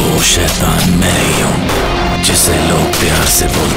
वो शैतान मैं ही हूँ जिसे लोग प्यार से बोलते